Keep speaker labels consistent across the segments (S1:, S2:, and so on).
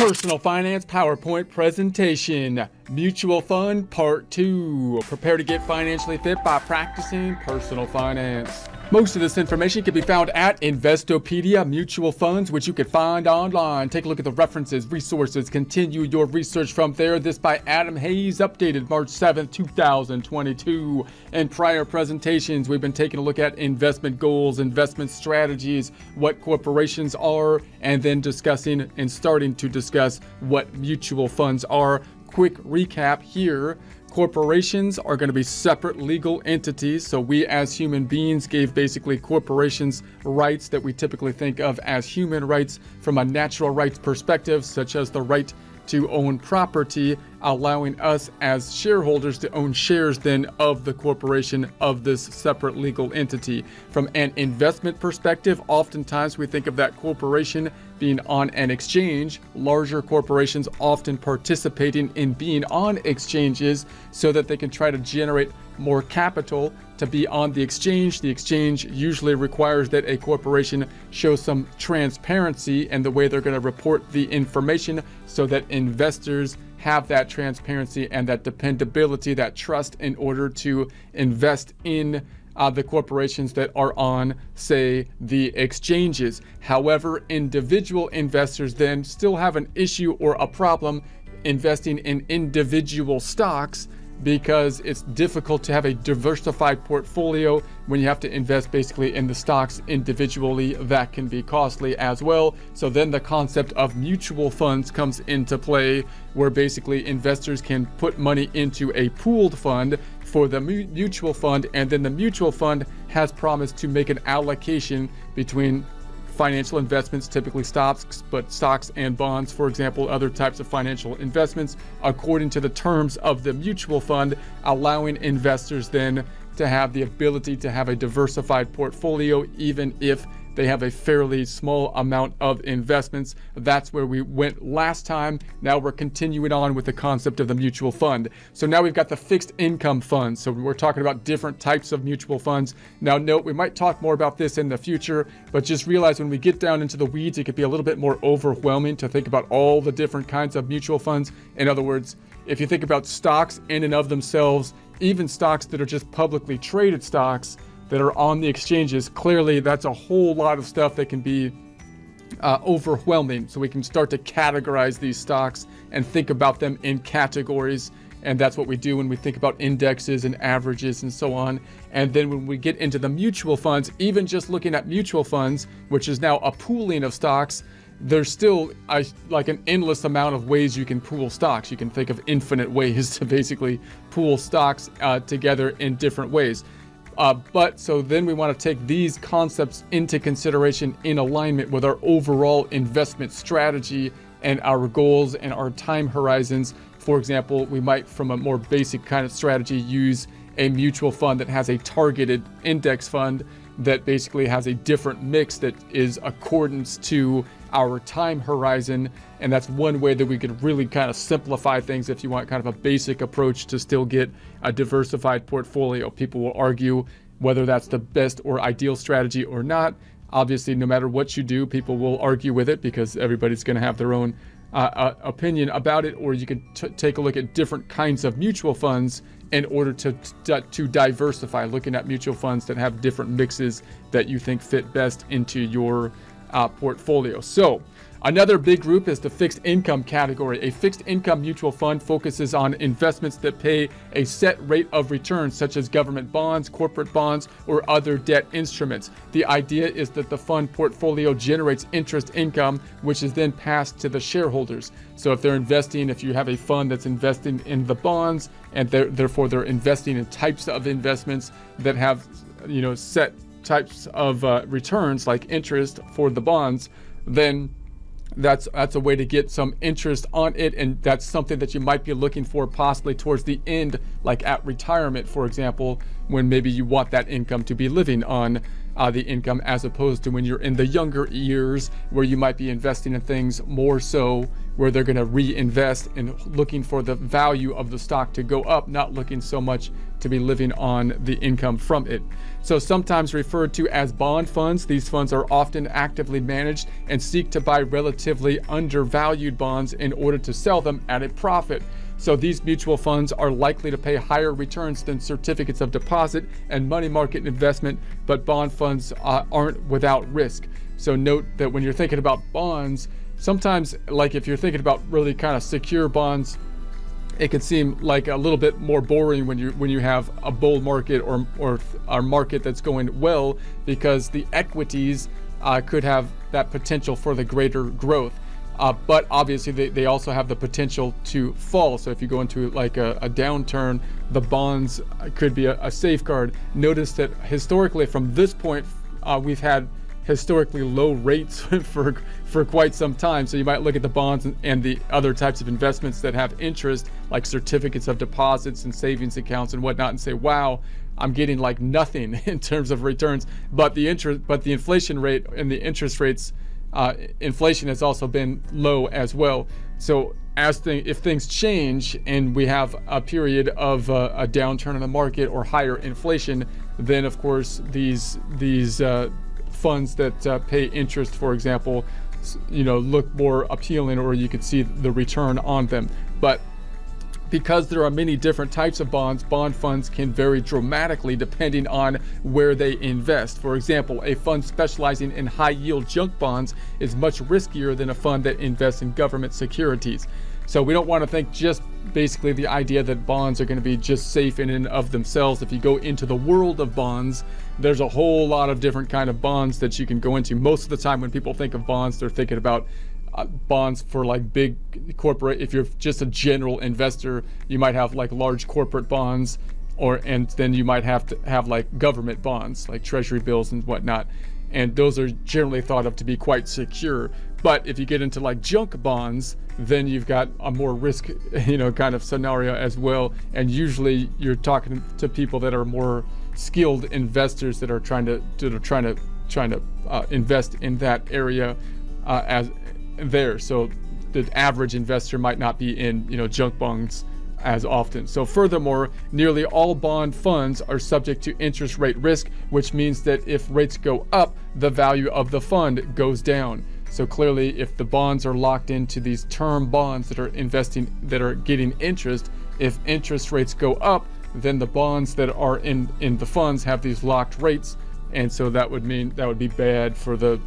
S1: Personal Finance PowerPoint presentation. Mutual Fund Part 2. Prepare to get financially fit by practicing personal finance. Most of this information can be found at Investopedia Mutual Funds, which you can find online. Take a look at the references, resources, continue your research from there. This by Adam Hayes, updated March 7th, 2022. In prior presentations, we've been taking a look at investment goals, investment strategies, what corporations are, and then discussing and starting to discuss what mutual funds are. Quick recap here. Corporations are going to be separate legal entities. So we as human beings gave basically corporations rights that we typically think of as human rights from a natural rights perspective, such as the right to own property, allowing us as shareholders to own shares then of the corporation of this separate legal entity. From an investment perspective, oftentimes we think of that corporation being on an exchange, larger corporations often participating in being on exchanges so that they can try to generate more capital to be on the exchange. The exchange usually requires that a corporation show some transparency in the way they're going to report the information so that investors have that transparency and that dependability, that trust in order to invest in uh, the corporations that are on, say, the exchanges. However, individual investors then still have an issue or a problem investing in individual stocks because it's difficult to have a diversified portfolio when you have to invest basically in the stocks individually. That can be costly as well. So then the concept of mutual funds comes into play, where basically investors can put money into a pooled fund for the mutual fund, and then the mutual fund has promised to make an allocation between financial investments, typically stocks, but stocks and bonds, for example, other types of financial investments, according to the terms of the mutual fund, allowing investors then to have the ability to have a diversified portfolio, even if they have a fairly small amount of investments. That's where we went last time. Now we're continuing on with the concept of the mutual fund. So now we've got the fixed income fund. So we're talking about different types of mutual funds. Now note, we might talk more about this in the future, but just realize when we get down into the weeds, it could be a little bit more overwhelming to think about all the different kinds of mutual funds. In other words, if you think about stocks in and of themselves, even stocks that are just publicly traded stocks, that are on the exchanges, clearly that's a whole lot of stuff that can be uh, overwhelming. So we can start to categorize these stocks and think about them in categories. And that's what we do when we think about indexes and averages and so on. And then when we get into the mutual funds, even just looking at mutual funds, which is now a pooling of stocks, there's still a, like an endless amount of ways you can pool stocks. You can think of infinite ways to basically pool stocks uh, together in different ways. Uh, but so then we want to take these concepts into consideration in alignment with our overall investment strategy and our goals and our time horizons. For example, we might, from a more basic kind of strategy, use a mutual fund that has a targeted index fund that basically has a different mix that is accordance to our time horizon. And that's one way that we could really kind of simplify things if you want kind of a basic approach to still get a diversified portfolio. People will argue whether that's the best or ideal strategy or not. Obviously, no matter what you do, people will argue with it because everybody's going to have their own uh, uh, opinion about it, or you can take a look at different kinds of mutual funds in order to, to, to diversify, looking at mutual funds that have different mixes that you think fit best into your uh, portfolio. So Another big group is the fixed income category. A fixed income mutual fund focuses on investments that pay a set rate of return, such as government bonds, corporate bonds, or other debt instruments. The idea is that the fund portfolio generates interest income, which is then passed to the shareholders. So if they're investing, if you have a fund that's investing in the bonds, and they're, therefore they're investing in types of investments that have, you know, set types of uh, returns like interest for the bonds, then that's that's a way to get some interest on it and that's something that you might be looking for possibly towards the end like at retirement for example when maybe you want that income to be living on uh, the income as opposed to when you're in the younger years where you might be investing in things more so where they're going to reinvest and looking for the value of the stock to go up, not looking so much to be living on the income from it. So, sometimes referred to as bond funds, these funds are often actively managed and seek to buy relatively undervalued bonds in order to sell them at a profit. So these mutual funds are likely to pay higher returns than certificates of deposit and money market investment, but bond funds uh, aren't without risk. So note that when you're thinking about bonds, sometimes like if you're thinking about really kind of secure bonds, it can seem like a little bit more boring when you when you have a bull market or or a market that's going well because the equities uh, could have that potential for the greater growth. Uh, but obviously, they, they also have the potential to fall. So if you go into like a, a downturn, the bonds could be a, a, safeguard. Notice that historically, from this point, uh, we've had historically low rates for for quite some time. So you might look at the bonds and, the other types of investments that have interest, like certificates of deposits and savings accounts and whatnot, and say, "Wow, I'm getting like nothing in terms of returns." But the interest, but the inflation rate and the interest rates uh, inflation has also been low as well. So as if things change and we have a period of uh, a downturn in the market or higher inflation, then of course these these uh, funds that uh, pay interest, for example, you know, look more appealing, or you could see the return on them. But because there are many different types of bonds, bond funds can vary dramatically depending on where they invest. For example, a fund specializing in high yield junk bonds is much riskier than a fund that invests in government securities. So we don't want to think just basically the idea that bonds are going to be just safe in and of themselves. If you go into the world of bonds, there's a whole lot of different kind of bonds that you can go into. Most of the time when people think of bonds, they're thinking about uh, bonds for like big corporate if you're just a general investor you might have like large corporate bonds or and then you might have to have like government bonds like treasury bills and whatnot and those are generally thought of to be quite secure but if you get into like junk bonds then you've got a more risk you know kind of scenario as well and usually you're talking to people that are more skilled investors that are trying to that are trying to trying to uh, invest in that area uh, as there. So the average investor might not be in, you know, junk bonds as often. So furthermore, nearly all bond funds are subject to interest rate risk, which means that if rates go up, the value of the fund goes down. So clearly, if the bonds are locked into these term bonds that are investing, that are getting interest, if interest rates go up, then the bonds that are in, in the funds have these locked rates. And so that would mean that would be bad for the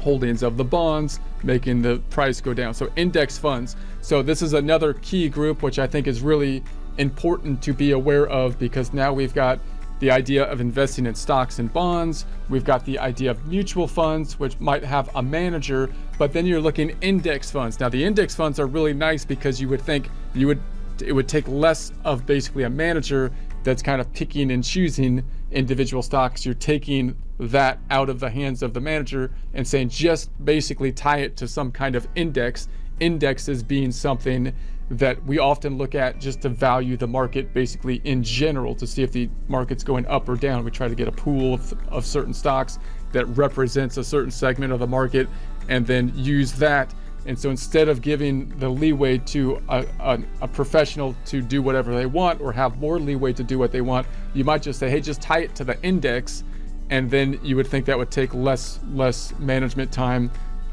S1: holdings of the bonds, making the price go down. So index funds. So this is another key group which I think is really important to be aware of because now we've got the idea of investing in stocks and bonds. We've got the idea of mutual funds, which might have a manager, but then you're looking index funds. Now the index funds are really nice because you would think you would it would take less of basically a manager that's kind of picking and choosing individual stocks. You're taking that out of the hands of the manager and saying just basically tie it to some kind of index. Indexes being something that we often look at just to value the market basically in general to see if the market's going up or down. We try to get a pool of, of certain stocks that represents a certain segment of the market and then use that and so instead of giving the leeway to a, a, a, professional to do whatever they want or have more leeway to do what they want, you might just say, hey, just tie it to the index. And then you would think that would take less less management time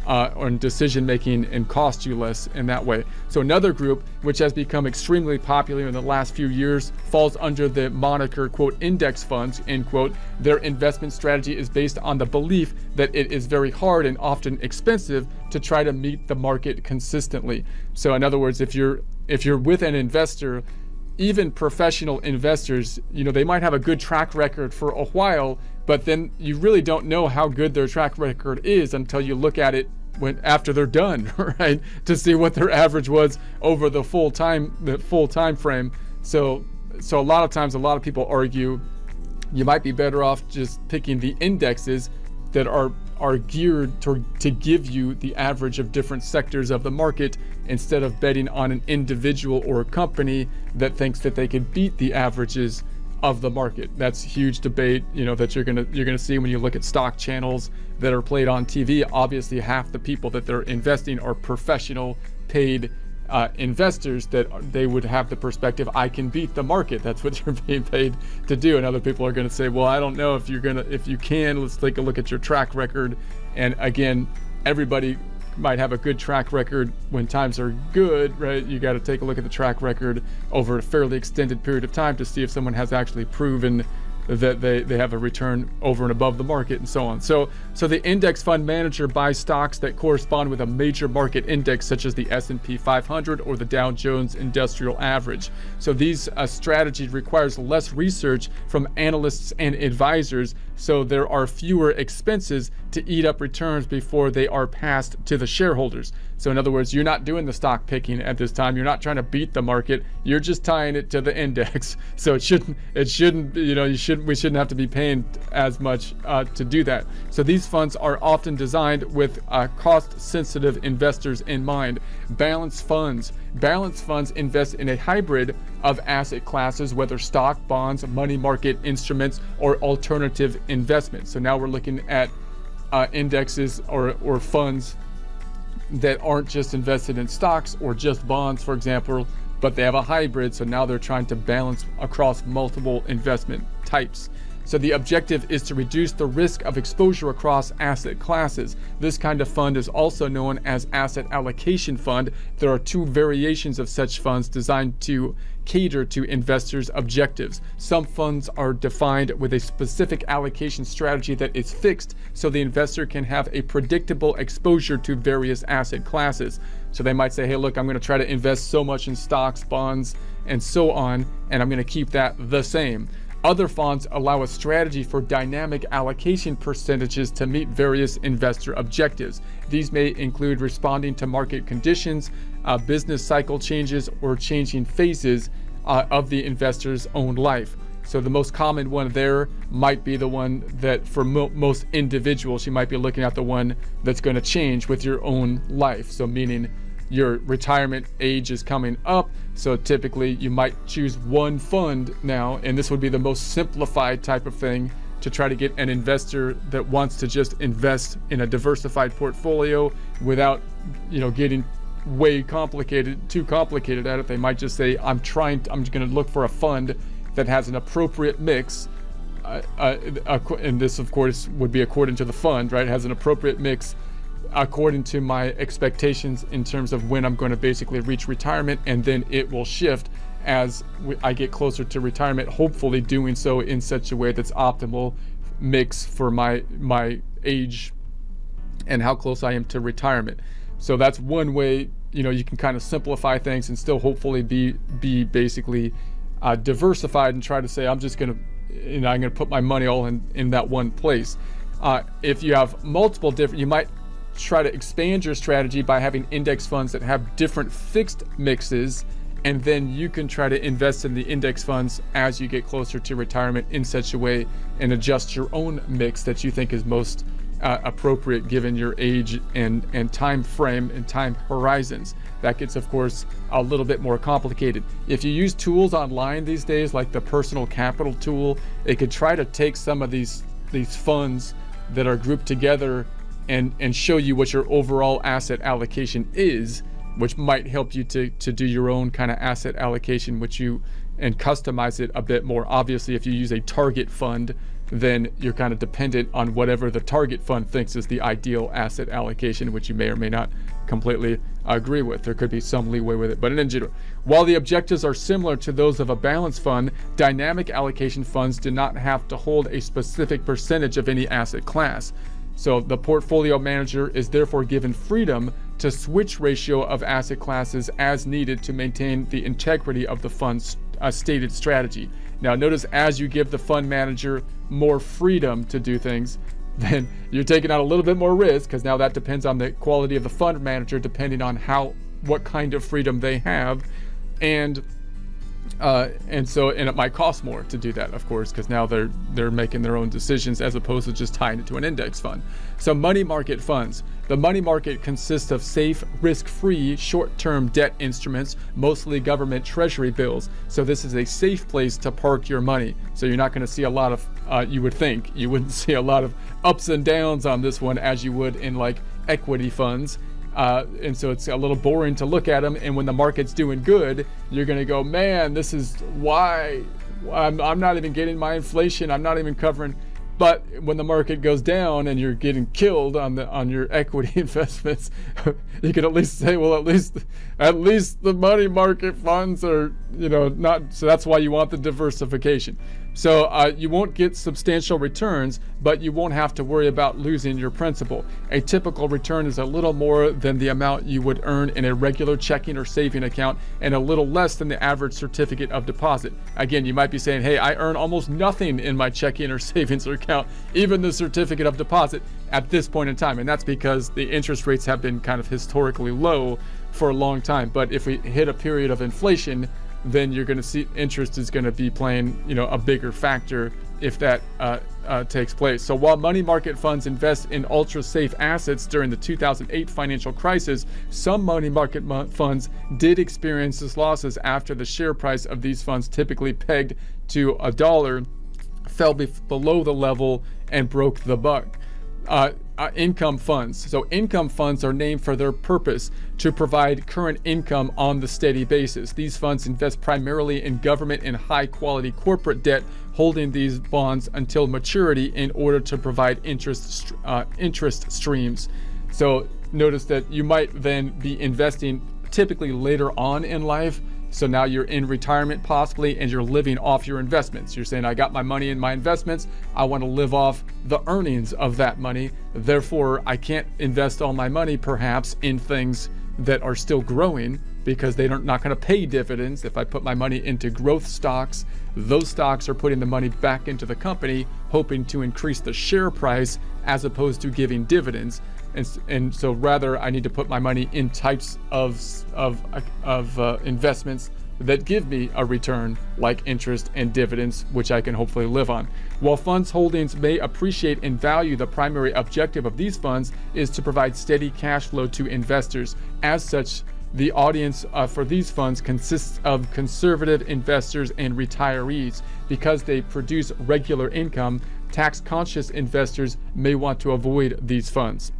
S1: uh, on decision making and cost you less in that way. So another group which has become extremely popular in the last few years falls under the moniker quote index funds end quote. Their investment strategy is based on the belief that it is very hard and often expensive to try to meet the market consistently. So in other words, if you're if you're with an investor even professional investors, you know, they might have a good track record for a while, but then you really don't know how good their track record is until you look at it when after they're done, right? To see what their average was over the full time the full time frame. So so a lot of times a lot of people argue you might be better off just picking the indexes that are are geared to, to give you the average of different sectors of the market instead of betting on an individual or a company that thinks that they can beat the averages of the market. That's huge debate, you know, that you're gonna you're gonna see when you look at stock channels that are played on TV. Obviously, half the people that they're investing are professional, paid uh, investors that they would have the perspective I can beat the market. That's what you're being paid to do. And other people are going to say, well, I don't know if you're to if you can. Let's take a look at your track record. And again, everybody might have a good track record when times are good, right? You got to take a look at the track record over a fairly extended period of time to see if someone has actually proven that they, they have a return over and above the market and so on. So so the index fund manager buys stocks that correspond with a major market index such as the S&P 500 or the Dow Jones Industrial Average. So these uh, strategies requires less research from analysts and advisors so there are fewer expenses to eat up returns before they are passed to the shareholders. So in other words, you're not doing the stock picking at this time. You're not trying to beat the market. You're just tying it to the index. So it shouldn't it shouldn't you know you shouldn't we shouldn't have to be paying as much uh, to do that. So these funds are often designed with uh, cost-sensitive investors in mind. Balanced funds. Balanced funds invest in a hybrid of asset classes, whether stock, bonds, money market instruments, or alternative investments. So now we're looking at uh, indexes or, or funds that aren't just invested in stocks or just bonds, for example, but they have a hybrid. So now they're trying to balance across multiple investment types. So the objective is to reduce the risk of exposure across asset classes. This kind of fund is also known as asset allocation fund. There are two variations of such funds designed to cater to investors' objectives. Some funds are defined with a specific allocation strategy that is fixed so the investor can have a predictable exposure to various asset classes. So they might say, hey, look, I'm going to try to invest so much in stocks, bonds, and so on, and I'm going to keep that the same. Other funds allow a strategy for dynamic allocation percentages to meet various investor objectives. These may include responding to market conditions, uh, business cycle changes, or changing phases uh, of the investor's own life. So the most common one there might be the one that for mo most individuals, you might be looking at the one that's going to change with your own life. So meaning your retirement age is coming up. So typically you might choose one fund now, and this would be the most simplified type of thing to try to get an investor that wants to just invest in a diversified portfolio without, you know, getting way complicated, too complicated at it. They might just say, I'm trying, to, I'm just going to look for a fund that has an appropriate mix. Uh, uh, and this, of course, would be according to the fund, right? It has an appropriate mix according to my expectations in terms of when I'm going to basically reach retirement, and then it will shift as I get closer to retirement. Hopefully, doing so in such a way that's optimal mix for my my age and how close I am to retirement. So that's one way you know you can kind of simplify things and still hopefully be be basically uh, diversified and try to say I'm just gonna you know I'm gonna put my money all in in that one place. Uh, if you have multiple different, you might try to expand your strategy by having index funds that have different fixed mixes and then you can try to invest in the index funds as you get closer to retirement in such a way and adjust your own mix that you think is most uh, appropriate given your age and and time frame and time horizons. That gets of course a little bit more complicated. If you use tools online these days like the personal capital tool it could try to take some of these these funds that are grouped together and and show you what your overall asset allocation is which might help you to to do your own kind of asset allocation which you and customize it a bit more. Obviously if you use a target fund then you're kind of dependent on whatever the target fund thinks is the ideal asset allocation which you may or may not completely agree with. There could be some leeway with it. But in general while the objectives are similar to those of a balanced fund dynamic allocation funds do not have to hold a specific percentage of any asset class so the portfolio manager is therefore given freedom to switch ratio of asset classes as needed to maintain the integrity of the fund's uh, stated strategy. Now notice as you give the fund manager more freedom to do things, then you're taking out a little bit more risk because now that depends on the quality of the fund manager depending on how what kind of freedom they have and uh, and so, and it might cost more to do that, of course, because now they're they're making their own decisions as opposed to just tying it to an index fund. So, money market funds. The money market consists of safe, risk free, short term debt instruments, mostly government treasury bills. So, this is a safe place to park your money. So, you're not going to see a lot of, uh, you would think, you wouldn't see a lot of ups and downs on this one as you would in like equity funds. Uh, and so it's a little boring to look at them. And when the market's doing good, you're going to go, man, this is why I'm, I'm not even getting my inflation. I'm not even covering but when the market goes down and you're getting killed on the on your equity investments, you can at least say, well, at least at least the money market funds are, you know, not. So that's why you want the diversification. So uh, you won't get substantial returns, but you won't have to worry about losing your principal. A typical return is a little more than the amount you would earn in a regular checking or saving account and a little less than the average certificate of deposit. Again, you might be saying, hey, I earn almost nothing in my checking or savings account, even the certificate of deposit at this point in time. And that's because the interest rates have been kind of historically low for a long time. But if we hit a period of inflation, then you're going to see interest is going to be playing, you know, a bigger factor if that uh, uh, takes place. So while money market funds invest in ultra safe assets during the 2008 financial crisis, some money market mo- funds did experience losses after the share price of these funds, typically pegged to a dollar, fell be- below the level and broke the buck. Uh, uh, income funds. So, income funds are named for their purpose to provide current income on the steady basis. These funds invest primarily in government and high quality corporate debt, holding these bonds until maturity in order to provide interest, uh, interest streams. So, notice that you might then be investing typically later on in life so now you're in retirement possibly and you're living off your investments. You're saying, I got my money in my investments. I want to live off the earnings of that money. Therefore, I can't invest all my money perhaps in things that are still growing because they're not going to pay dividends. If I put my money into growth stocks, those stocks are putting the money back into the company, hoping to increase the share price as opposed to giving dividends and, and so rather I need to put my money in types of of of uh, investments that give me a return like interest and dividends, which I can hopefully live on. While funds holdings may appreciate in value, the primary objective of these funds is to provide steady cash flow to investors. As such, the audience uh, for these funds consists of conservative investors and retirees. Because they produce regular income, tax conscious investors may want to avoid these funds.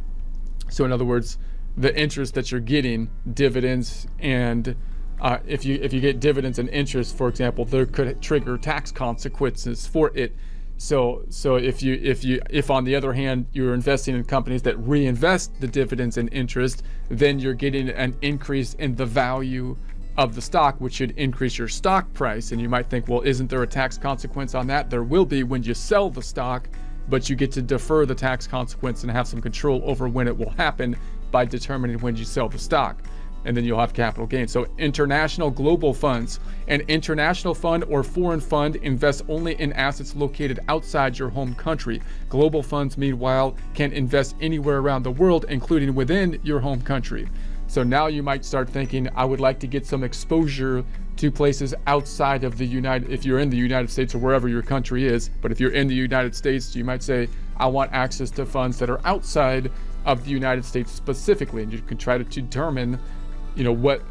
S1: So in other words, the interest that you're getting, dividends, and uh, if you if you get dividends and interest, for example, there could trigger tax consequences for it. So so if you if you if on the other hand you're investing in companies that reinvest the dividends and interest, then you're getting an increase in the value of the stock, which should increase your stock price. And you might think, well, isn't there a tax consequence on that? There will be when you sell the stock but you get to defer the tax consequence and have some control over when it will happen by determining when you sell the stock. And then you'll have capital gains. So, international global funds. An international fund or foreign fund invests only in assets located outside your home country. Global funds, meanwhile, can invest anywhere around the world, including within your home country. So now you might start thinking, I would like to get some exposure to places outside of the United, if you're in the United States or wherever your country is. But if you're in the United States, you might say, I want access to funds that are outside of the United States specifically. And you can try to determine, you know, what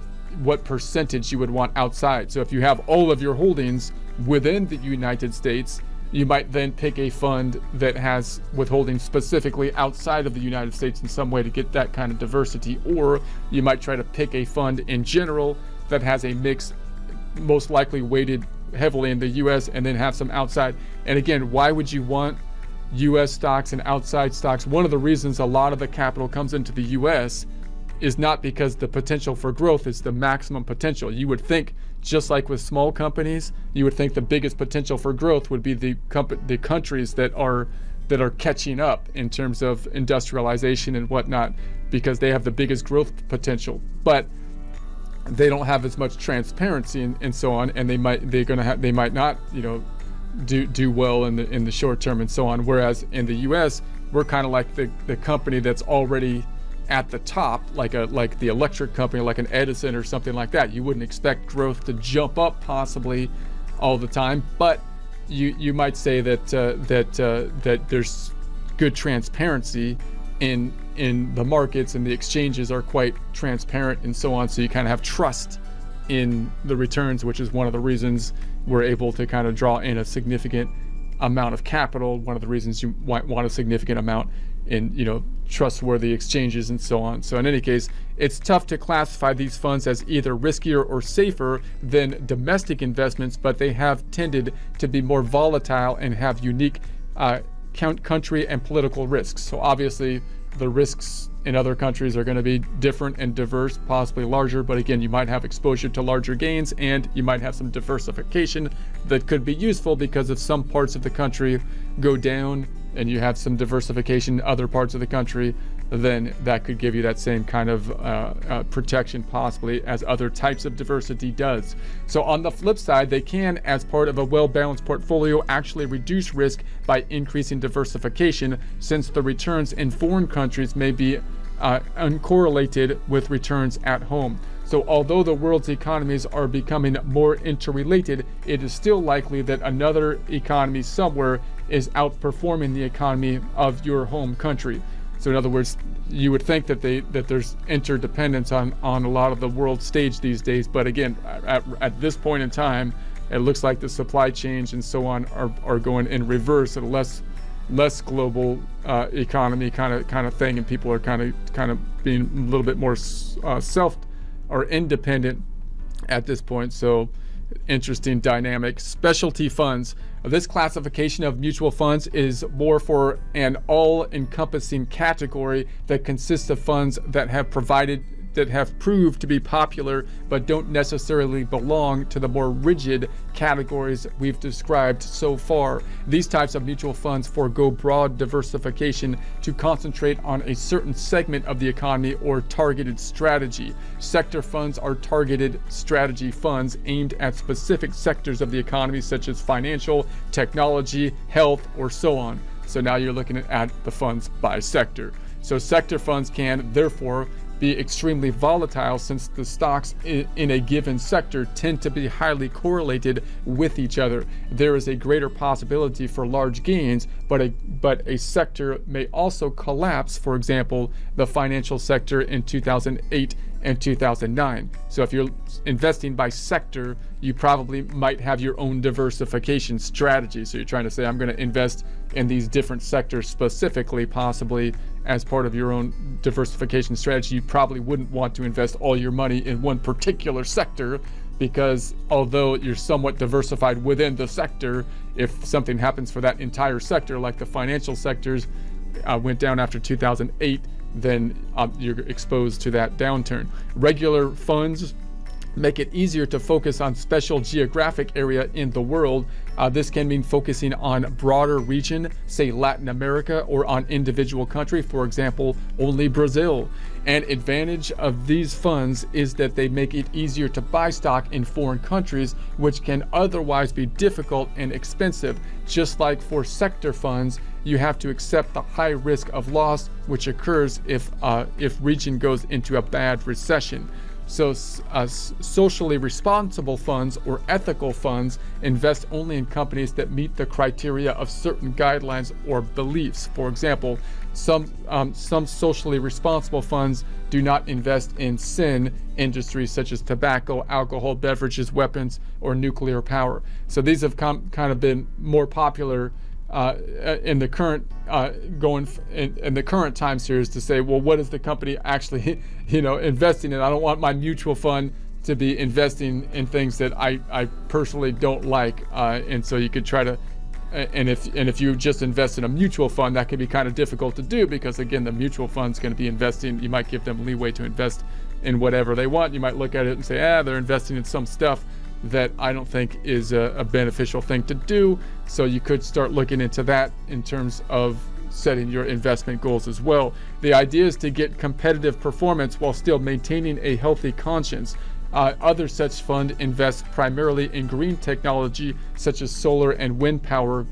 S1: what percentage you would want outside. So if you have all of your holdings within the United States, you might then pick a fund that has withholding specifically outside of the United States in some way to get that kind of diversity. Or you might try to pick a fund in general that has a mix most likely weighted heavily in the US and then have some outside. And again, why would you want US stocks and outside stocks? One of the reasons a lot of the capital comes into the US is not because the potential for growth is the maximum potential. You would think, just like with small companies, you would think the biggest potential for growth would be the the countries that are that are catching up in terms of industrialization and whatnot, because they have the biggest growth potential. But they don't have as much transparency and, and so on, and they might they're gonna have they might not you know do do well in the in the short term and so on. Whereas in the U.S. we're kind of like the the company that's already at the top, like a like the electric company, like an Edison or something like that. You wouldn't expect growth to jump up possibly all the time, but you you might say that uh, that uh, that there's good transparency in in the markets and the exchanges are quite transparent and so on. So you kind of have trust in the returns, which is one of the reasons we're able to kind of draw in a significant amount of capital. One of the reasons you want, want a significant amount in, you know, trustworthy exchanges and so on. So in any case, it's tough to classify these funds as either riskier or safer than domestic investments, but they have tended to be more volatile and have unique uh, country and political risks. So obviously, the risks in other countries are going to be different and diverse, possibly larger, but again, you might have exposure to larger gains and you might have some diversification that could be useful because if some parts of the country go down and you have some diversification in other parts of the country, then that could give you that same kind of uh, uh, protection possibly as other types of diversity does. So on the flip side, they can, as part of a well-balanced portfolio, actually reduce risk by increasing diversification since the returns in foreign countries may be uh, uncorrelated with returns at home. So, although the world's economies are becoming more interrelated, it is still likely that another economy somewhere is outperforming the economy of your home country. So in other words, you would think that they that there's interdependence on on a lot of the world stage these days. But again, at, at this point in time, it looks like the supply chains and so on are, are going in reverse a less less global uh, economy kind of kind of thing, and people are kind of kind of being a little bit more uh, self or independent at this point. So interesting dynamic. Specialty funds. This classification of mutual funds is more for an all encompassing category that consists of funds that have provided that have proved to be popular but don't necessarily belong to the more rigid categories we've described so far. These types of mutual funds forego broad diversification to concentrate on a certain segment of the economy or targeted strategy. Sector funds are targeted strategy funds aimed at specific sectors of the economy such as financial, technology, health, or so on. So now you're looking at the funds by sector. So sector funds can therefore be extremely volatile since the stocks in, a given sector tend to be highly correlated with each other. There is a greater possibility for large gains, but a, but a sector may also collapse, for example, the financial sector in 2008 and 2009. So if you're investing by sector, you probably might have your own diversification strategy. So you're trying to say, I'm going to invest in these different sectors specifically, possibly as part of your own diversification strategy. You probably wouldn't want to invest all your money in one particular sector because although you're somewhat diversified within the sector, if something happens for that entire sector, like the financial sectors uh, went down after 2008, then uh, you're exposed to that downturn. Regular funds make it easier to focus on special geographic area in the world. Uh, this can mean focusing on broader region, say Latin America, or on individual country, for example, only Brazil. An advantage of these funds is that they make it easier to buy stock in foreign countries, which can otherwise be difficult and expensive. Just like for sector funds, you have to accept the high risk of loss, which occurs if uh, if region goes into a bad recession. So, uh, socially responsible funds or ethical funds invest only in companies that meet the criteria of certain guidelines or beliefs. For example, some um, some socially responsible funds do not invest in sin industries such as tobacco, alcohol, beverages, weapons, or nuclear power. So these have kind of been more popular uh, in the current uh, going in, in, the current time series to say, well, what is the company actually, you know, investing in? I don't want my mutual fund to be investing in things that I, I personally don't like, uh, and so you could try to. And if and if you just invest in a mutual fund, that can be kind of difficult to do because again, the mutual fund's going to be investing. You might give them leeway to invest in whatever they want. You might look at it and say, ah, they're investing in some stuff that I don't think is a, a, beneficial thing to do. So you could start looking into that in terms of setting your investment goals as well. The idea is to get competitive performance while still maintaining a healthy conscience. Uh, other such fund invest primarily in green technology such as solar and wind power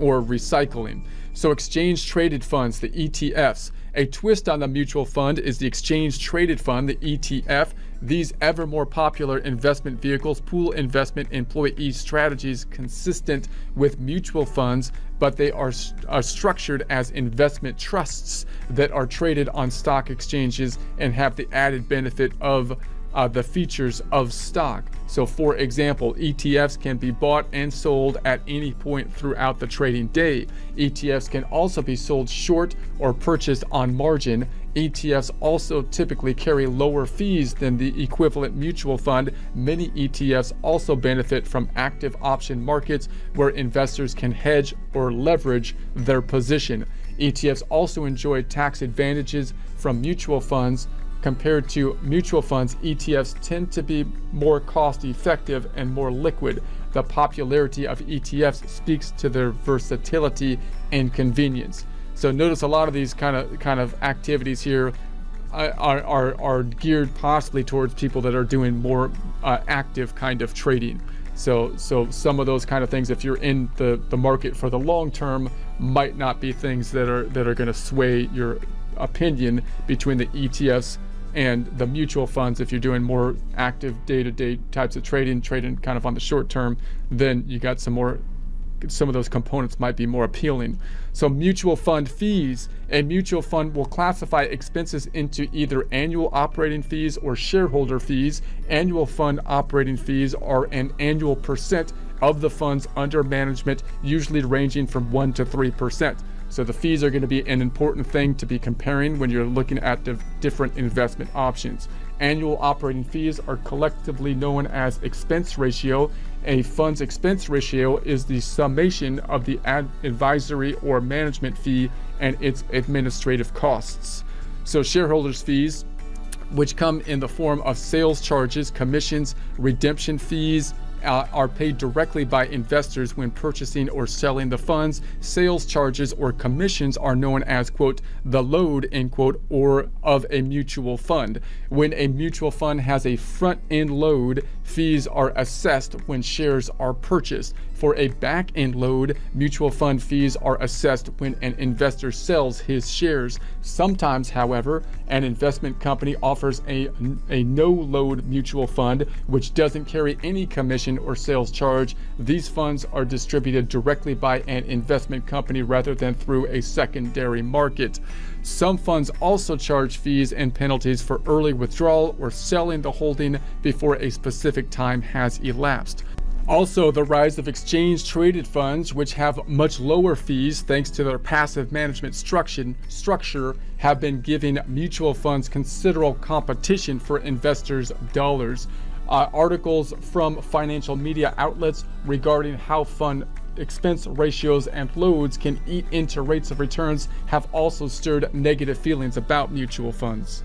S1: or recycling. So exchange traded funds, the ETFs, A twist on the mutual fund is the exchange traded fund, the ETF. These ever more popular investment vehicles pool investment employee strategies consistent with mutual funds, but they are, are structured as investment trusts that are traded on stock exchanges and have the added benefit of uh, the features of stock. So, for example, ETFs can be bought and sold at any point throughout the trading day. ETFs can also be sold short or purchased on margin. ETFs also typically carry lower fees than the equivalent mutual fund. Many ETFs also benefit from active option markets where investors can hedge or leverage their position. ETFs also enjoy tax advantages from mutual funds Compared to mutual funds, ETFs tend to be more cost effective and more liquid. The popularity of ETFs speaks to their versatility and convenience. So notice a lot of these kind of kind of activities here are, are, are geared possibly towards people that are doing more uh, active kind of trading. So, so some of those kind of things, if you're in the, the market for the long term, might not be things that are that are going to sway your opinion between the ETFs and the mutual funds if you're doing more active day-to-day types of trading trading kind of on the short term then you got some more some of those components might be more appealing. So mutual fund fees a mutual fund will classify expenses into either annual operating fees or shareholder fees. Annual fund operating fees are an annual percent of the funds under management usually ranging from 1 to 3 percent. So the fees are going to be an important thing to be comparing when you're looking at the different investment options. Annual operating fees are collectively known as expense ratio. A fund's expense ratio is the summation of the ad advisory or management fee and its administrative costs. So shareholders fees which come in the form of sales charges, commissions, redemption fees, uh, are paid directly by investors when purchasing or selling the funds. Sales charges or commissions are known as, quote, the load, end quote, or of a mutual fund. When a mutual fund has a front end load, fees are assessed when shares are purchased. For a back end load, mutual fund fees are assessed when an investor sells his shares. Sometimes, however, an investment company offers a, a no load mutual fund which doesn't carry any commission or sales charge. These funds are distributed directly by an investment company rather than through a secondary market. Some funds also charge fees and penalties for early withdrawal or selling the holding before a specific time has elapsed. Also, the rise of exchange traded funds, which have much lower fees thanks to their passive management structure, have been giving mutual funds considerable competition for investors' dollars. Uh, articles from financial media outlets regarding how fund expense ratios and loads can eat into rates of returns have also stirred negative feelings about mutual funds.